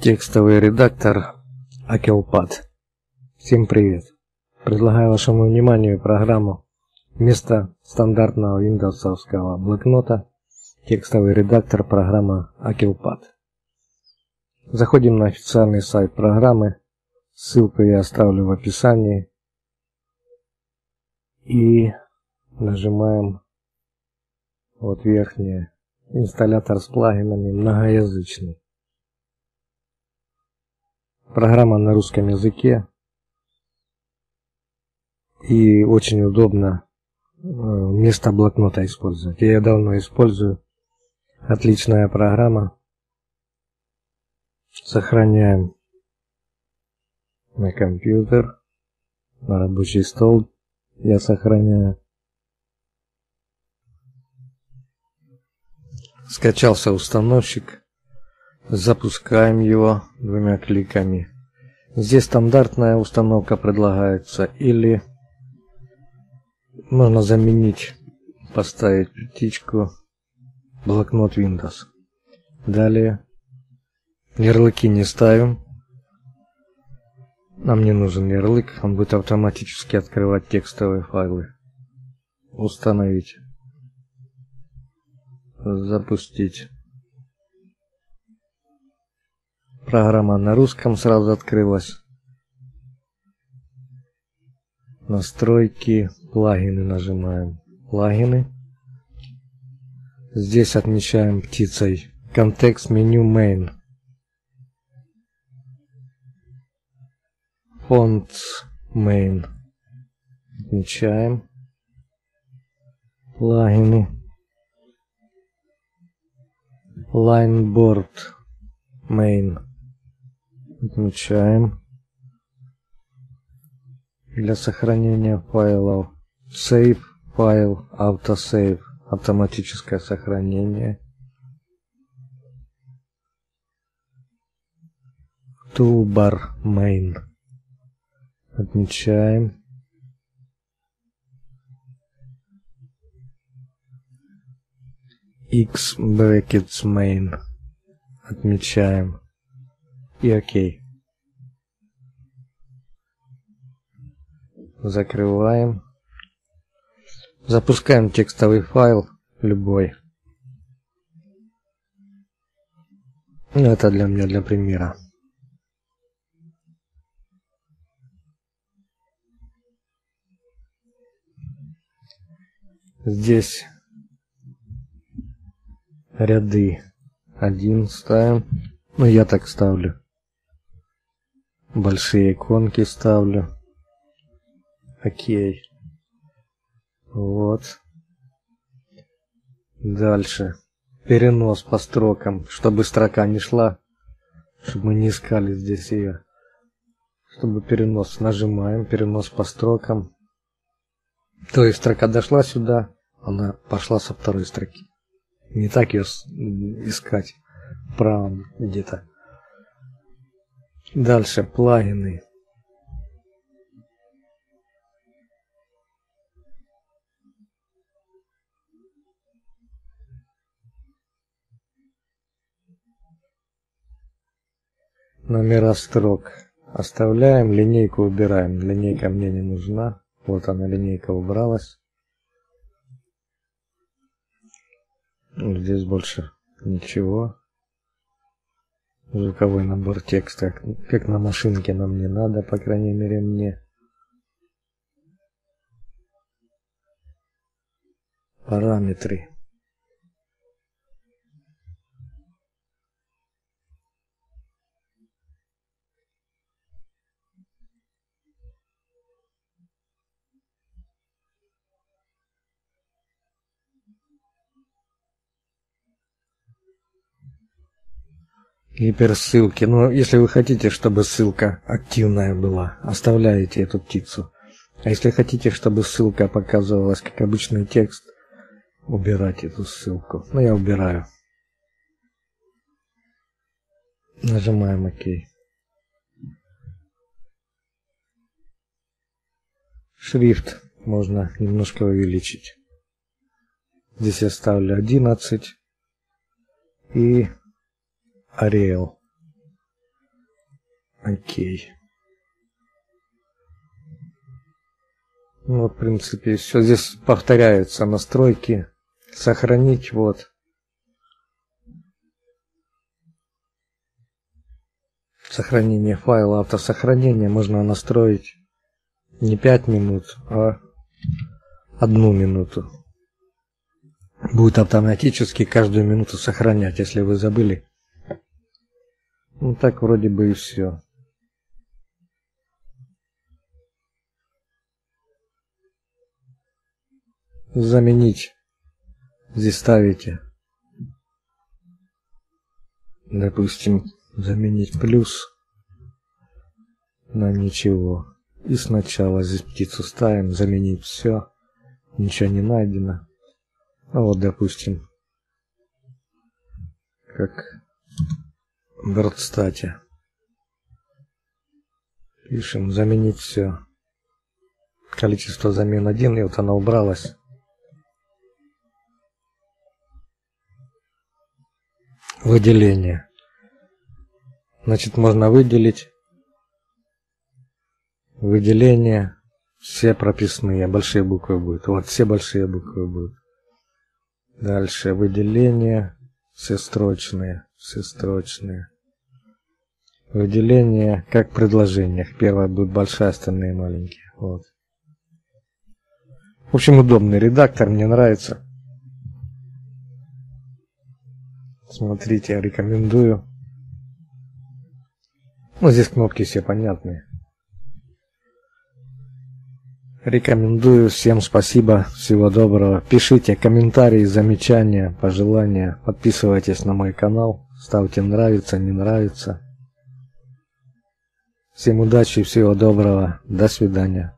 Текстовый редактор Акелпад. Всем привет. Предлагаю вашему вниманию программу вместо стандартного виндовсовского блокнота текстовый редактор программа Акелпад. Заходим на официальный сайт программы. Ссылку я оставлю в описании. И нажимаем вот верхнее инсталлятор с плагинами многоязычный. Программа на русском языке. И очень удобно э, вместо блокнота использовать. Я давно использую. Отличная программа. Сохраняем на компьютер, на рабочий стол. Я сохраняю. Скачался установщик. Запускаем его двумя кликами. Здесь стандартная установка предлагается или можно заменить, поставить птичку блокнот Windows. Далее ярлыки не ставим. Нам не нужен ярлык, он будет автоматически открывать текстовые файлы. Установить. Запустить. Программа на русском сразу открылась. Настройки, плагины нажимаем. Плагины. Здесь отмечаем птицей контекст меню main. Фонд main. Отмечаем. Плагины. Lineboard main. Отмечаем. Для сохранения файлов save файл autosave автоматическое сохранение. Toolbar main. Отмечаем. X brackets main. Отмечаем и ОК. Закрываем. Запускаем текстовый файл любой. Ну, это для меня для примера. Здесь ряды один ставим. Ну, я так ставлю. Большие иконки ставлю. Окей. Вот. Дальше. Перенос по строкам, чтобы строка не шла, чтобы мы не искали здесь ее. Чтобы перенос нажимаем, перенос по строкам. То есть строка дошла сюда, она пошла со второй строки. Не так ее искать правом где-то. Дальше плагины. Номера строк. Оставляем, линейку убираем. Линейка мне не нужна. Вот она, линейка убралась. Здесь больше ничего звуковой набор текста, как на машинке нам не надо, по крайней мере мне. Параметры. Гиперссылки. Но если вы хотите, чтобы ссылка активная была, оставляете эту птицу. А если хотите, чтобы ссылка показывалась как обычный текст, убирать эту ссылку. Ну, я убираю. Нажимаем ОК. Шрифт можно немножко увеличить. Здесь я ставлю 11 и Ариэл. Окей. Ну, в принципе, все здесь повторяются настройки. Сохранить, вот. Сохранение файла, автосохранение можно настроить не 5 минут, а одну минуту. Будет автоматически каждую минуту сохранять, если вы забыли. Ну так вроде бы и все. Заменить. Здесь ставите. Допустим, заменить плюс на ничего. И сначала здесь птицу ставим, заменить все. Ничего не найдено. А вот, допустим, как в Бродстате. Пишем заменить все. Количество замен один, и вот она убралась. Выделение. Значит, можно выделить выделение все прописные, большие буквы будут. Вот все большие буквы будут. Дальше выделение, все строчные, все строчные. Выделение как в предложениях. Первая будет большая, остальные маленькие. Вот. В общем, удобный редактор, мне нравится. Смотрите, рекомендую. Ну, здесь кнопки все понятные. Рекомендую. Всем спасибо. Всего доброго. Пишите комментарии, замечания, пожелания. Подписывайтесь на мой канал. Ставьте нравится, не нравится. Всем удачи, всего доброго. До свидания.